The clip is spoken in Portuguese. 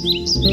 Música